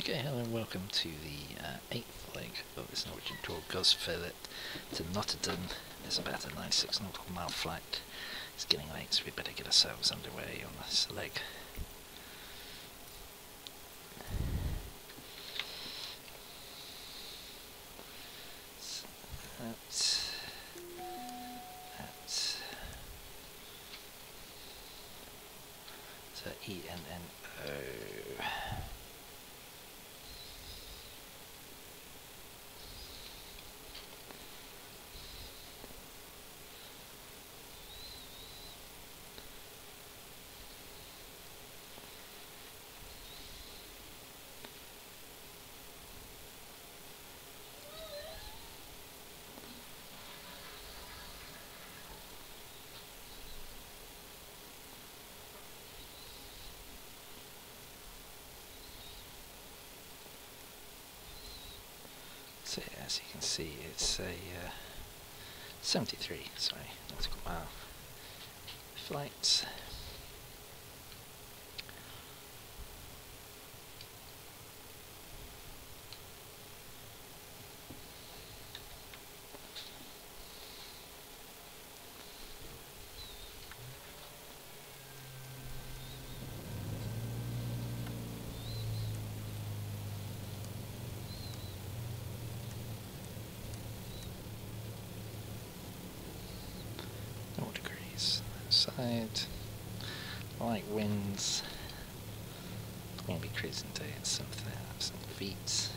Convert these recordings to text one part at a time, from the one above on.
Okay, hello and welcome to the uh, eighth leg of this Norwegian tour, Golsfjellet to Notodden. It's about a 96 nautical mile flight. It's getting late, so we better get ourselves underway on this leg. So that's so E N N O. So yeah, as you can see, it's a uh, 73, sorry, nautical mile flight. All degrees outside. Light winds. Going to be cruising to at some feet.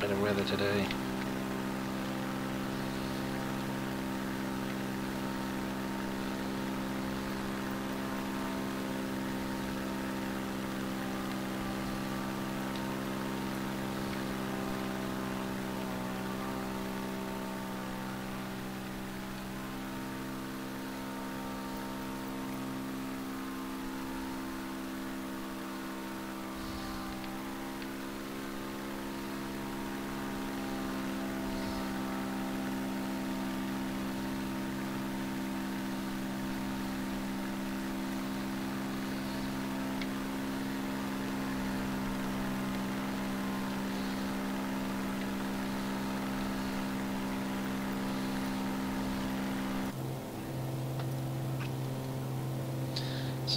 Better weather today.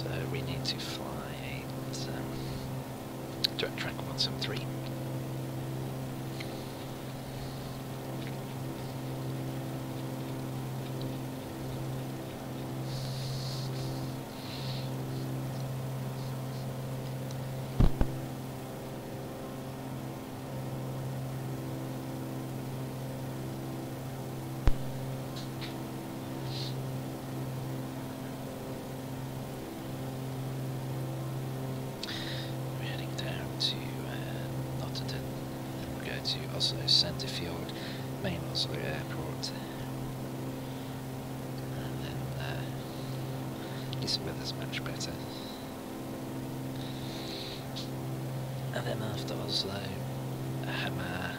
So we need to fly um, direct track 173. We're heading down to uh, Nottingham and we're going to Oslo Centerfield, main Oslo airport. And then uh, the weather's much better. And then after Oslo, Hamar,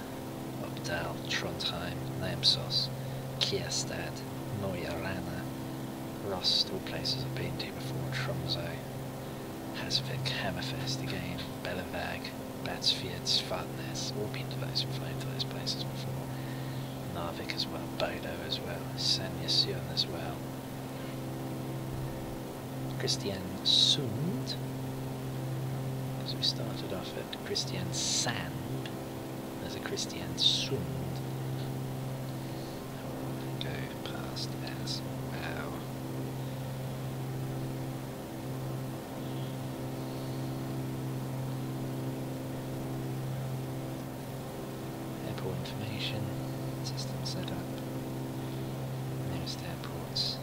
Oppdal, Trondheim, Namsos, Kjærstad, Mo i Rana, Rost, all places I've been to before, Tromsø, Hasvik, Hammerfest again, Berlevåg, Batsfjord, Svartnes, all been to those, flown to those places before. Narvik as well, Bodo as well, Sandnessjøen as well. Christian Sund, because we started off at Kristiansand, there's a Kristiansund. Go past as well. Airport information, system setup, nearest airports,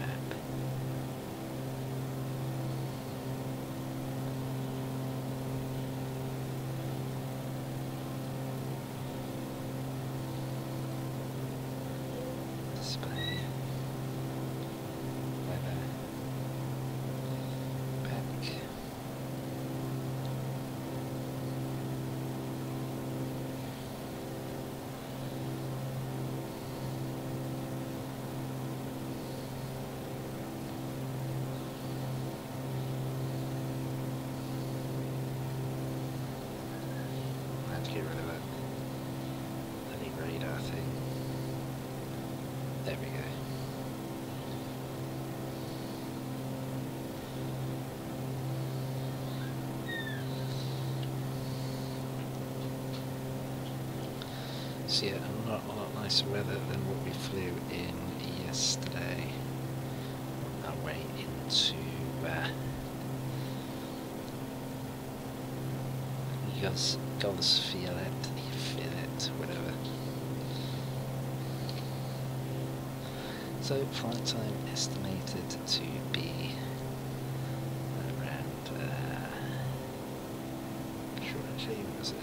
map. Display, weather, back. I have to get rid of that bloody radar thing. There we go. So yeah, a lot, a lot nicer weather than what we flew in yesterday. On our way into uh, Gus Gulsfielet, Fielet, whatever. So flight time estimated to be around. Uh, sure, actually, was it?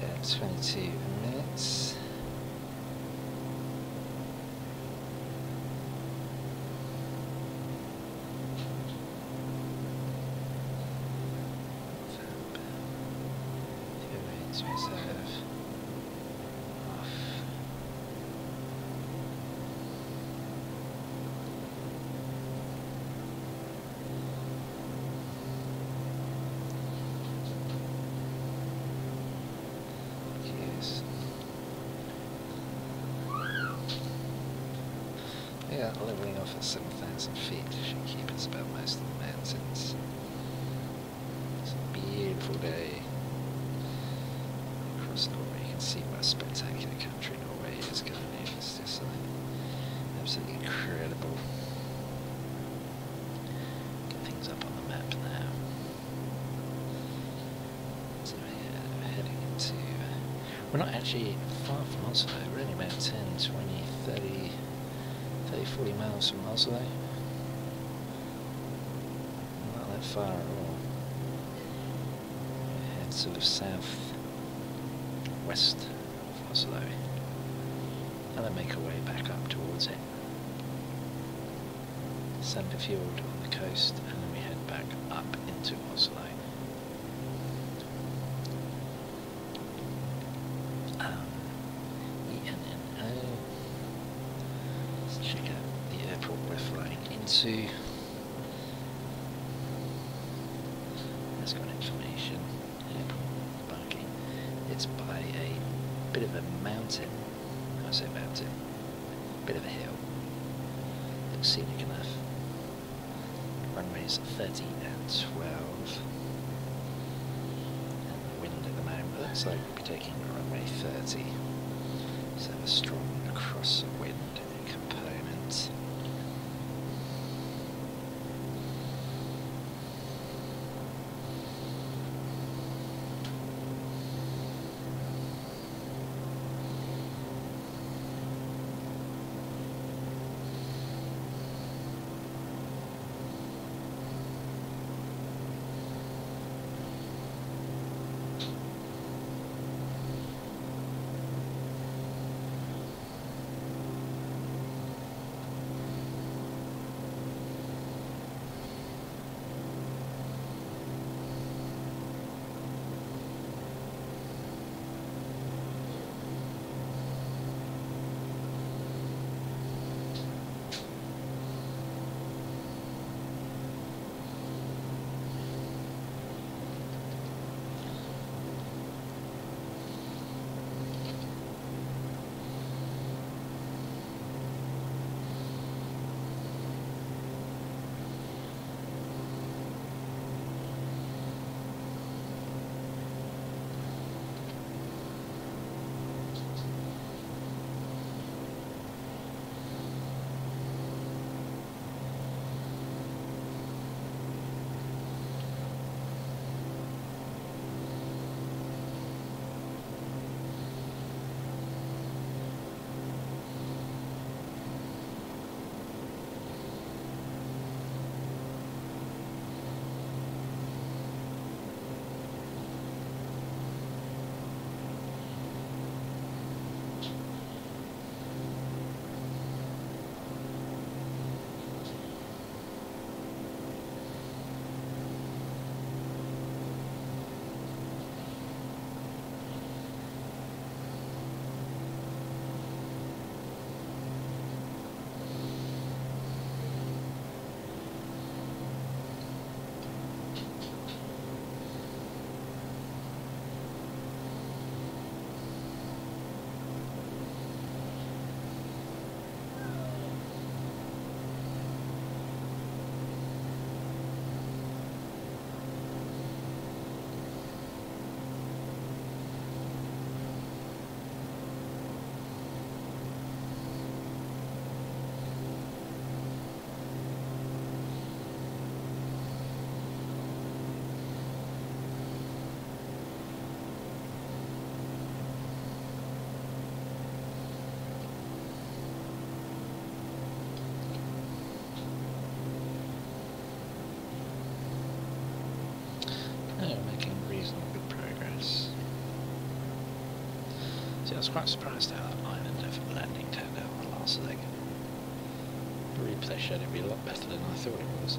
Yeah, 22 minutes. Fuel rates reserve. Off. Yes. Yeah, leveling off at 7,000 feet should keep us about most of the mountains. It's a beautiful day. Across Norway, you can see what a spectacular country Norway is going in. It's just like absolutely incredible. Get things up on the map now. So we're heading into... We're not actually far from Oslo. We're only about 10, 20, 30, 30, 40 miles from Oslo. Not that far at all. Head sort of south west of Oslo. And then make our way back up towards it. Sandefjord on the coast, and then we head back up into Oslo. To. Let's got information. Barking. It's by a bit of a mountain. I say mountain. Bit of a hill. Looks scenic enough. Runways 30 and 12. And the wind at the moment looks like we'll be taking runway 30. So a strong crosswind component. See, I was quite surprised how that Islander landing turned out on the last leg. The replay showed it to be a lot better than I thought it was.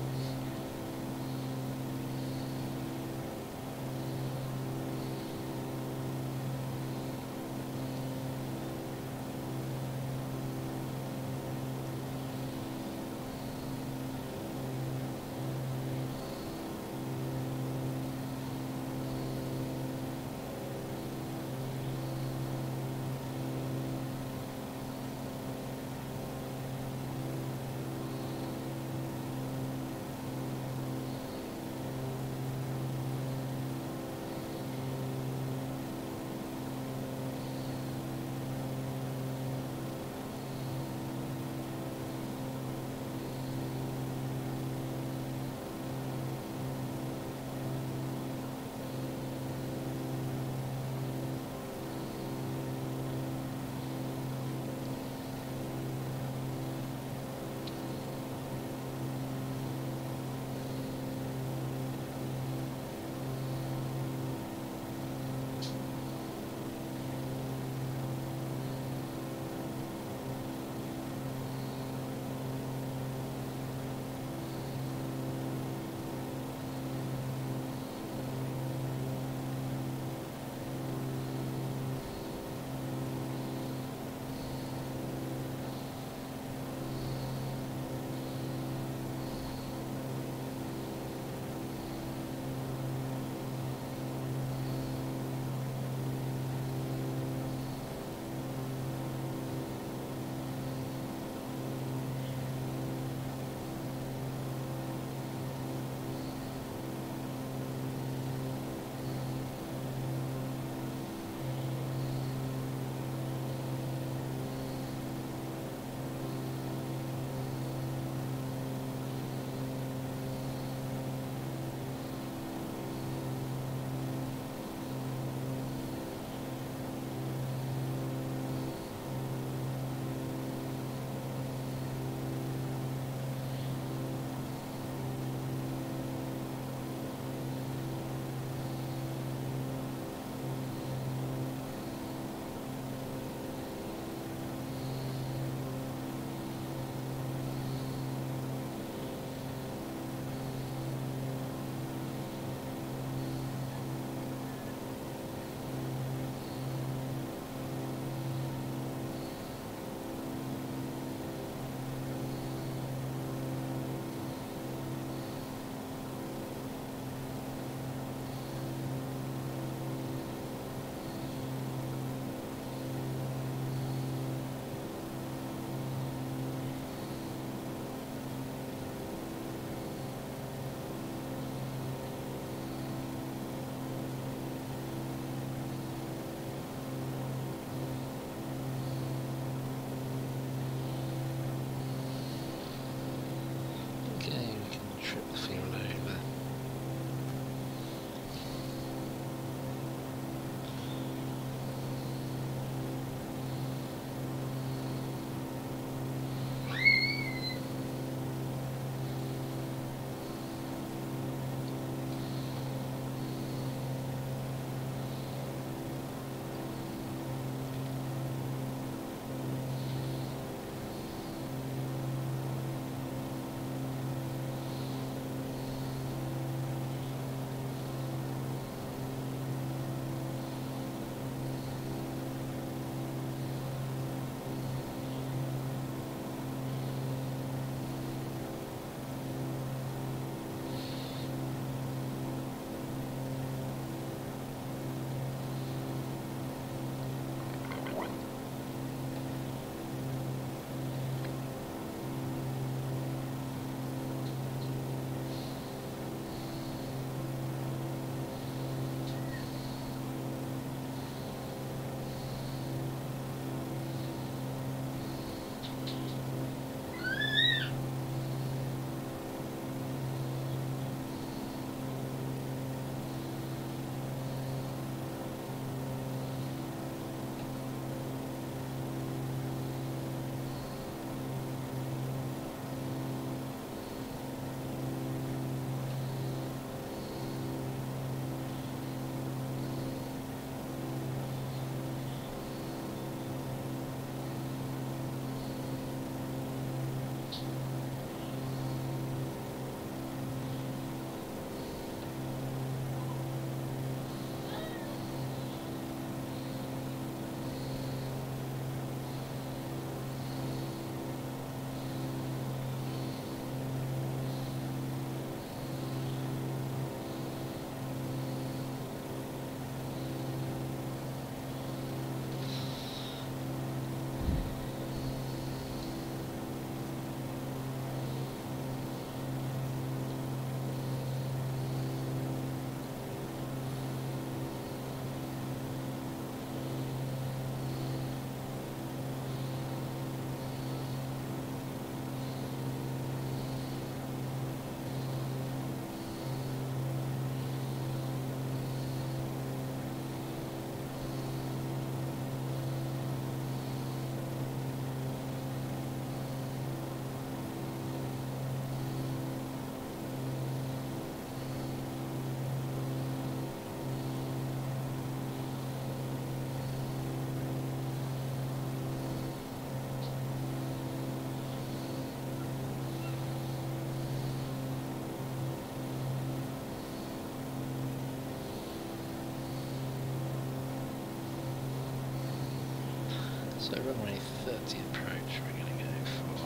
So runway 30 approach we're going to go for.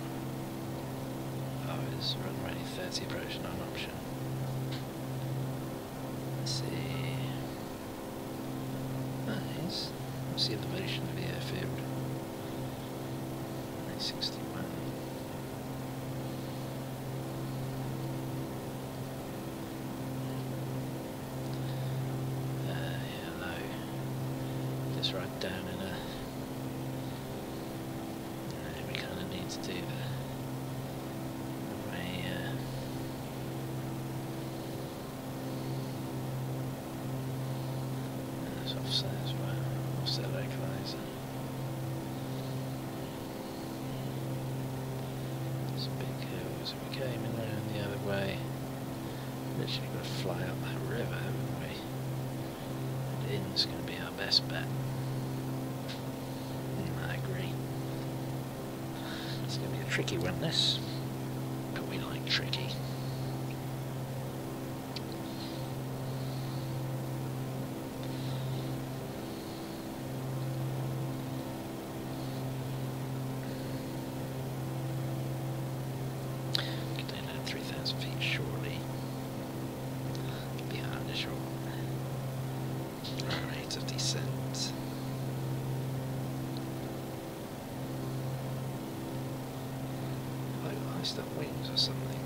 Oh, is runway 30 approach not an option? Let's see. Is. What's the elevation of the airfield? 961. Uh, yeah, low. Just right down in a. Uh, we kind of need to do the. Runway, uh, and there's offset as well. Offset localizer. It's a big hill, so we came in the other way. Literally got to fly up that river, haven't we? And in's going to be our best bet. Mm, I agree. It's going to be a tricky one, this. But we like tricky. Get down at 3,000 feet surely. Behind the shore. Rate of descent. Like iced up wings or something.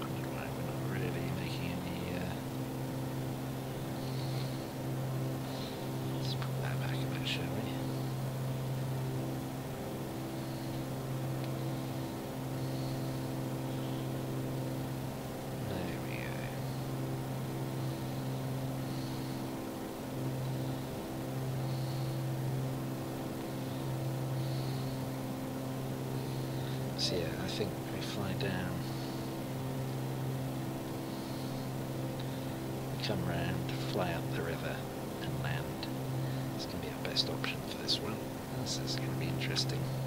I wonder why we're not really making any. Uh... Let's put that back a bit, shall we? There we go. So yeah, I think we fly down, come round, fly up the river and land. It's going to be our best option for this one. This is going to be interesting.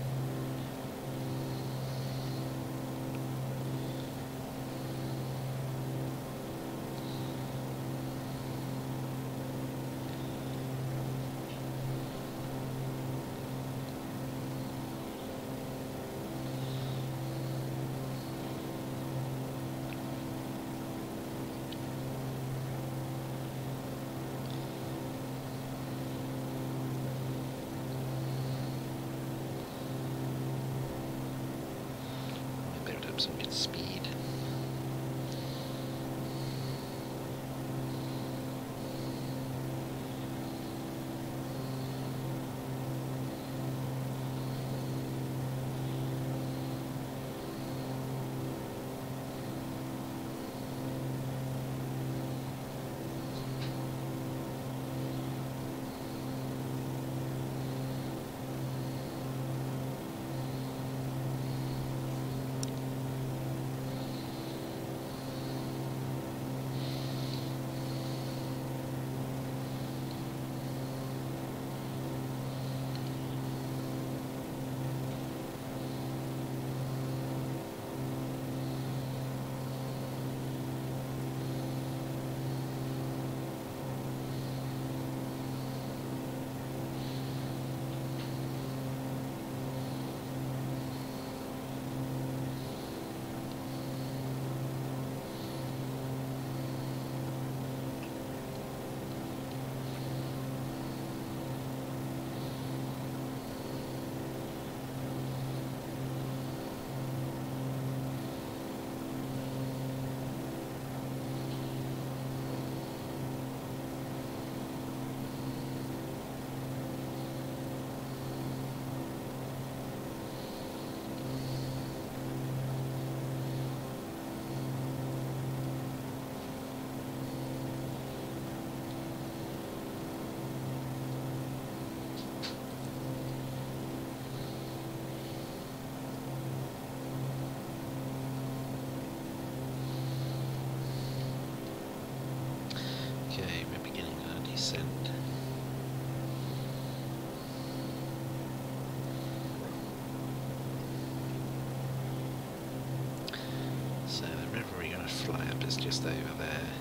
Just over there.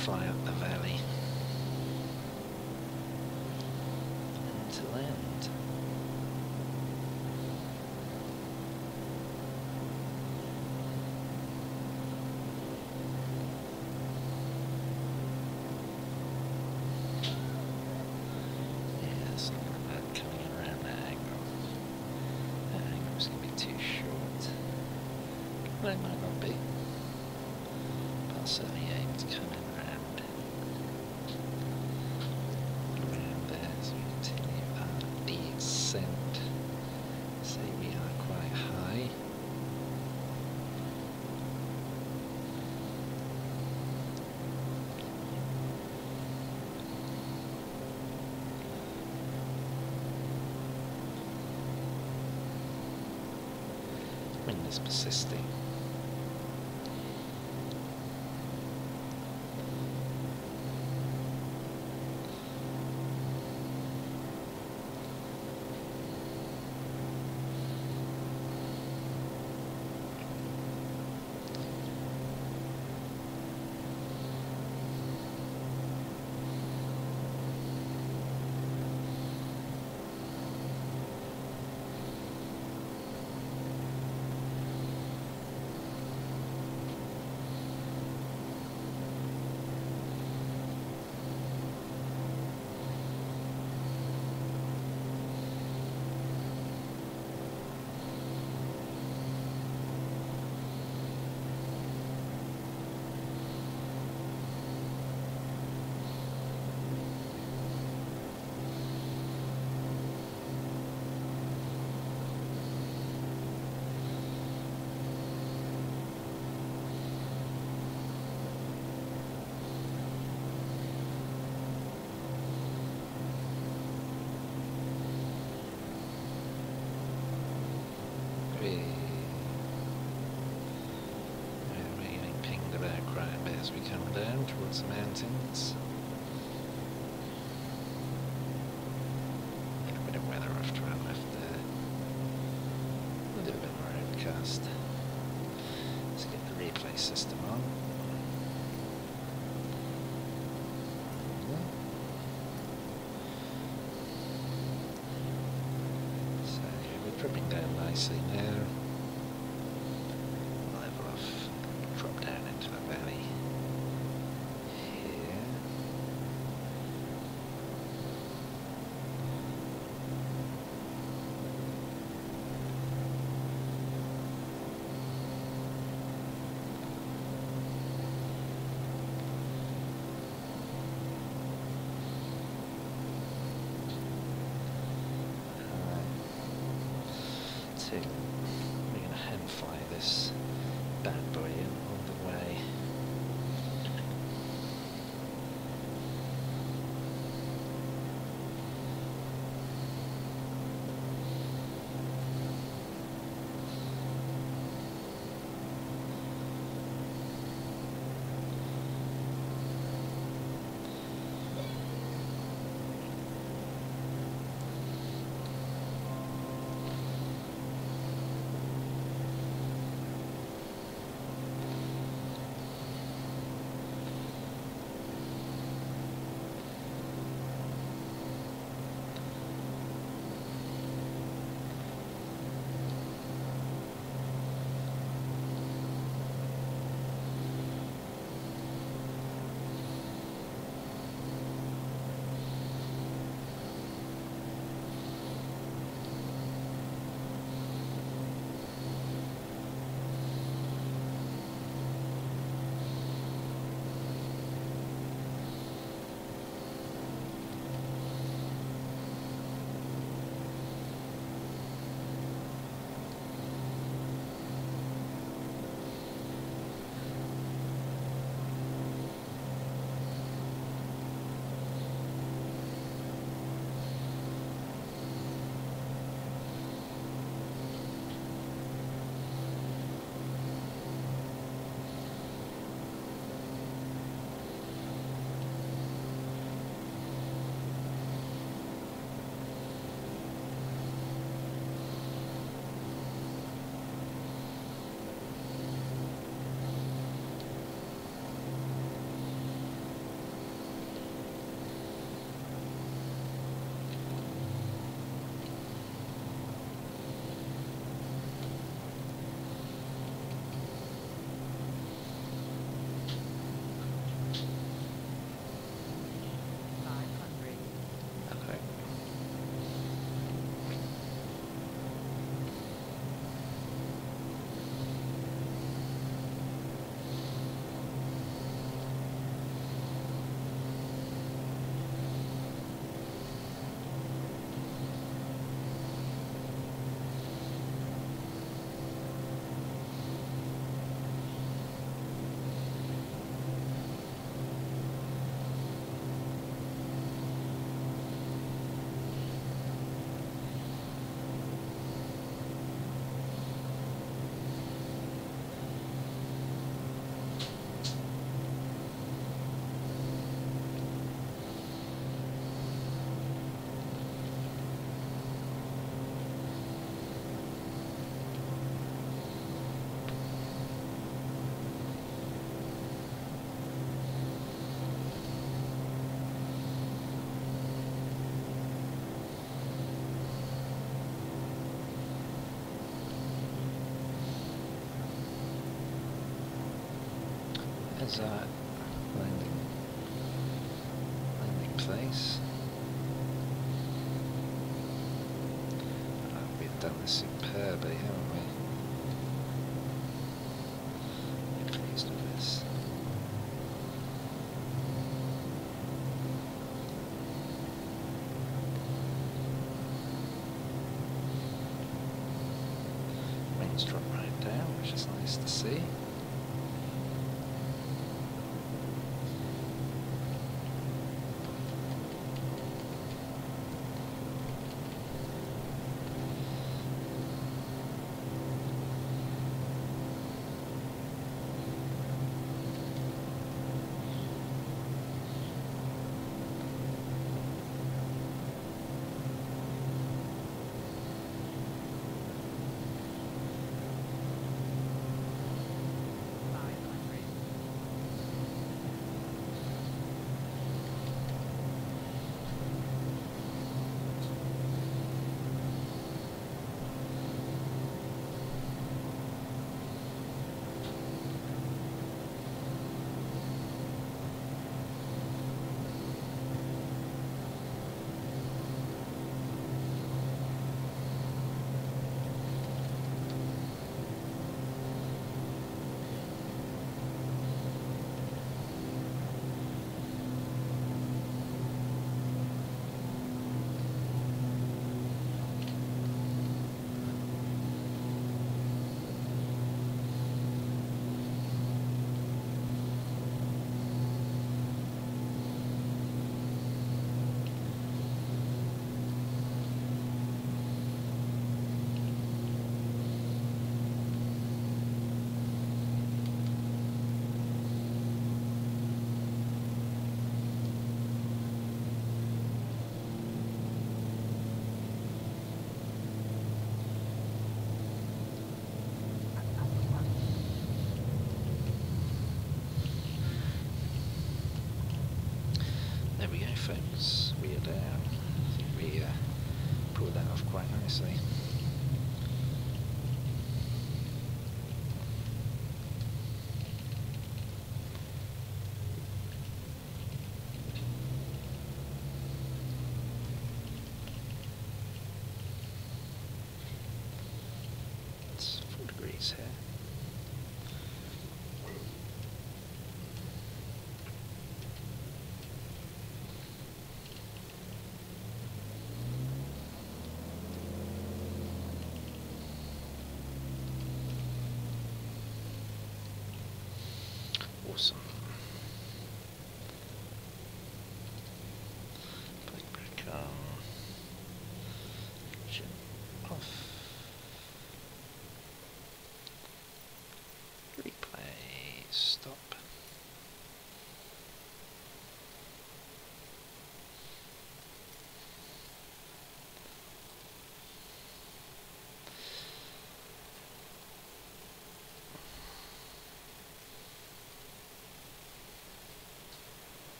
fly up the valley. Until then. persisting. some mountains. A little bit of weather after I left there. A little bit more outcast. Let's get the replay system on. see.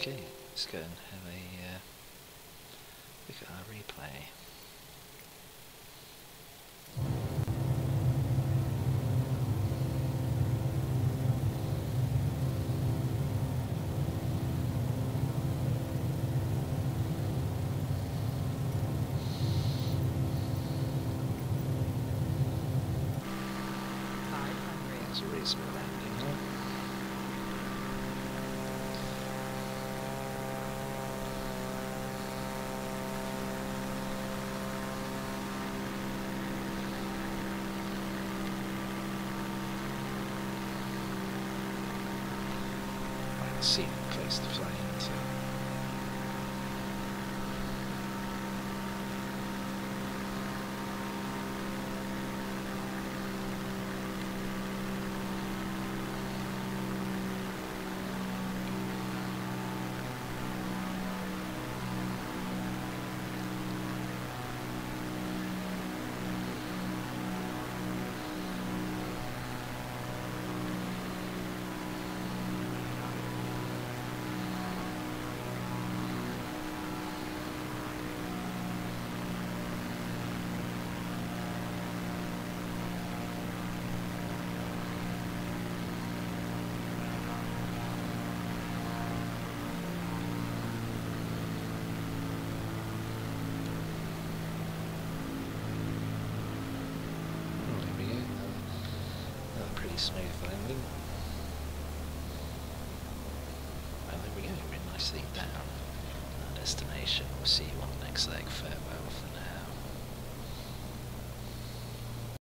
Okay, let's go and have a uh, look at our replay. safe place to fly into. Smooth